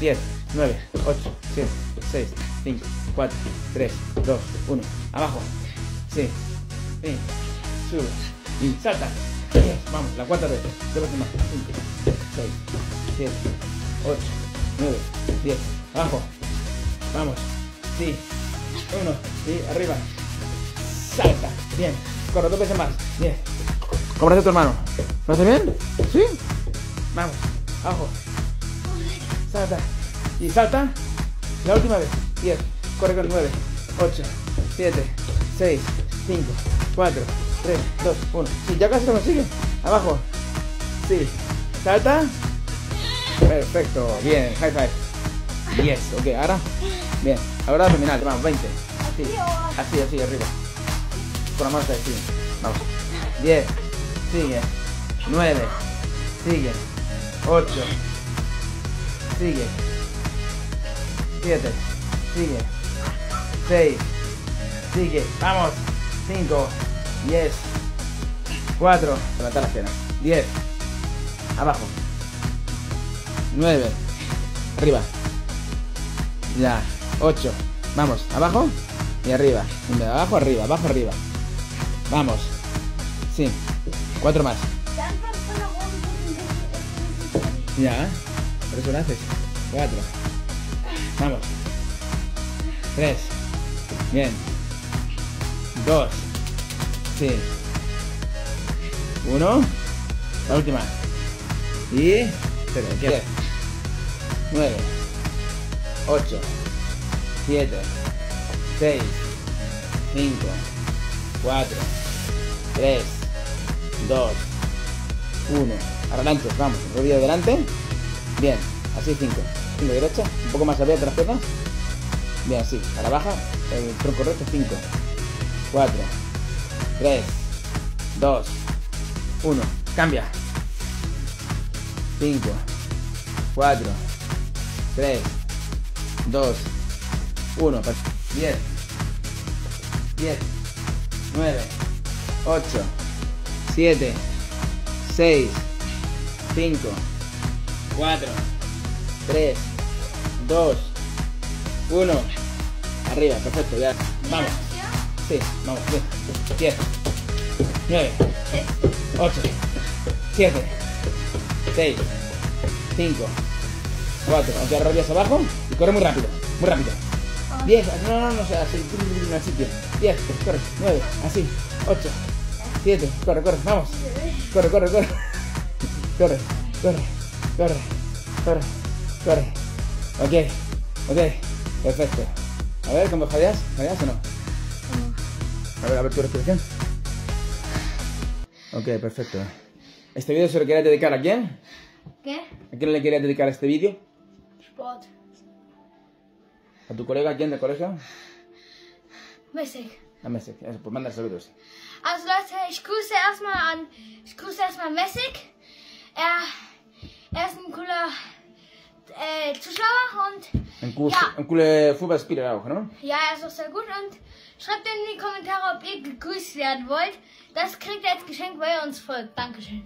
10, 9, 8, 7, 6, 5, 4, 3, 2, 1. Abajo. Sí. Sí. Sube. Y salta. Vamos, la cuarta vez. Dos veces más. 5, 6, 7, 8, 9, 10. Abajo. Vamos. Sí. Uno. Sí. Arriba. Salta. Bien. Corre dos veces más. Bien. ¿Cómo hace tu hermano? ¿Lo hace bien? ¿Sí? Vamos. Abajo. Salta. Y salta. La última vez. 10. Corre con 9. 8. 7. 6. 5. 4. 3. 2. 1. Sí, ya casi lo consigue. Abajo. Sí. Salta. Perfecto. Bien. High five. Yes. Ok, ahora. Bien. Ahora abdominal. Vamos, 20. Sí. Así, así, arriba. Con la mano así. Vamos. 10. Sigue. 9. Sigue. 8. Sigue. 7. Sigue. 6. Sigue. Vamos. 5. 10. 4. Levantar las piernas. 10. Abajo. 9. Arriba. Ya. 8. Vamos. Abajo. Y arriba. Y abajo, arriba. Abajo, arriba. Vamos. Sí. 4 más. Ya. Por eso lo haces. 4. Vamos. 3. Bien. 2. Sí. 1. La última. Y. 10. 9. 8. 7. 6. 5. 4. 3. 2. 1. Adelante, vamos. Rodilla adelante. Bien. Así 5. 5 derecha. Un poco más abierta las piernas. Bien, así. A la baja. El tronco recto 5. 4. 3. 2. 1. Cambia. 5. 4. 3. 2. 1. 10. 10. 9. 8. 7. 6. 5. 4. 3. 2. 1. Arriba, perfecto, ya. Vamos. Sí, vamos, bien. 10. 9. 8. 7. 6. 5. 4. Aunque rodillas abajo y corre muy rápido. Muy rápido. 10. No, no, no, sea, así. Así, 10. Corre. 9. Así. 8. 7. Corre, corre. Vamos. Corre, corre, corre. Corre, corre, corre, corre, corre. Ok, ok, perfecto. A ver, ¿cómo jadeas? ¿Jadeas o no? A ver, a ver tu respiración. Ok, perfecto. ¿Este vídeo se lo quería dedicar a quién? ¿Qué? ¿A quién le quería dedicar este vídeo? Sport. ¿A tu colega quién de colegio? Mäßig. A Messi. Eso, pues manda saludos. Also Leute, ich grüße erstmal an, ich grüße erstmal Messig. Er, er En Cule, Ja. Cule Fútbol Spirit auch, ¿no? ja, er ist auch sehr gut und schreibt in die Kommentare, ob ihr gegrüßt werden wollt. Das kriegt ihr als Geschenk, weil ihr uns folgt. Dankeschön.